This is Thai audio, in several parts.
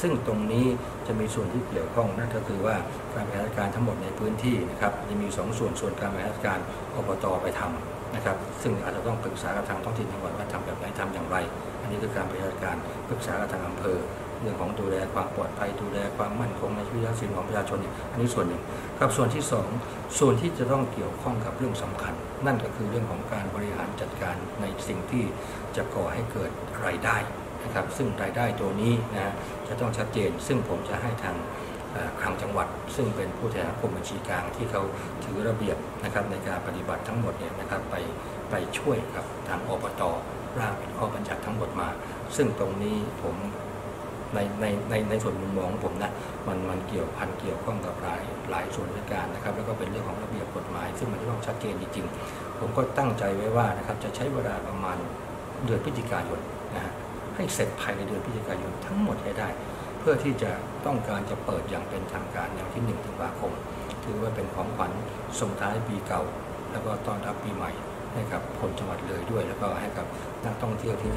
ซึ่งตรงนี้จะมีส่วนที่เกี่ยวข้องนั่นก็คือว่าการบริหารจัดการทั้งหมดในพื้นที่นะครับจะมีสองส่วนส่วนการบริหารจัดการอบตไปทำนะครับ ซึ่งอาจจะต้องปรึกษากับทางท้องถิ่นจังหวัดว่าทำแบบไหนทำอย่างไร อันนี้คือการบริหารจัดการปรึกษากับทางอำเภอเรื่องของดูแลความปลอดภัยดูแลความมั่นคงในชีวิตและทรัพย์สินของประชาชนอันนี้ส่วนหนึ่งครับส่วนที่สองส่วนที่จะต้องเกี่ยวข้องกับเรื่องสำคัญ นั่นก็คือเรื่องของการบริหารจัดการในสิ่งที่จะก่อให้เกิดรายได้นะครับซึ่งรายได้ตัวนี้นะ จะต้องชัดเจน ซึ่งผมจะให้ทางคลังจังหวัด ซึ่งเป็นผู้แทนกรมบัญชีกลางที่เขาถือระเบียบนะครับในการปฏิบัติทั้งหมดเนี่ยนะครับไปไปช่วยกับทางอบตร่างเป็นข้อบัญญัติทั้งหมดมา ซึ่งตรงนี้ผมในในในในส่วนมุมมองผมนะมันมันเกี่ยวพันเกี่ยวข้องกับหลายหลายส่วนราชการนะครับ แล้วก็เป็นเรื่องของระเบียบกฎหมาย ซึ่งมันต้องชัดเจนจริงๆผมก็ตั้งใจไว้ว่านะครับจะใช้เวลาประมาณเดือนพฤศจิกายน ให้เสร็จภายในเดือนพฤศจิกายนทั้งหมดให้ได้ เพื่อที่จะต้องการจะเปิดอย่างเป็นทางการในวันที่1ธันวาคม ถือว่าเป็นของขวัญส่งท้ายปีเก่า แล้วก็ต้อนรับปีใหม่ให้กับคนจังหวัดเลยด้วย แล้วก็ให้กับนักท่องเที่ยวที่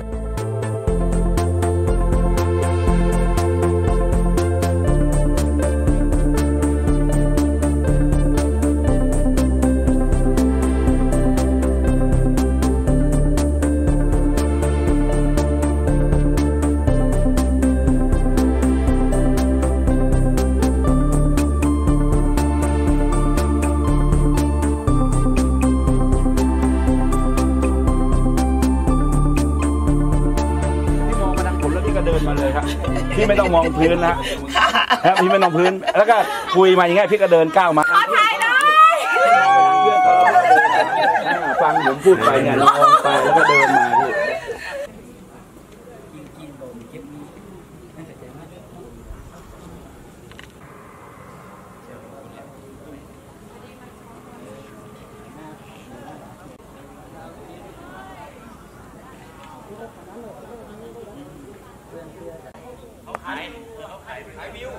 นมาเลยครับพี่ไม่ต้องมองพื้นนะฮะพี่ไม่ต้องพื้น แล้วก็คุยมาอย่างเงี้ยพี่ก็เดินก้าวมาฟังผมพูดไปเนี่ยมองไปแล้วก็เดินมาพี่ เขาขายเขาขายขายวิว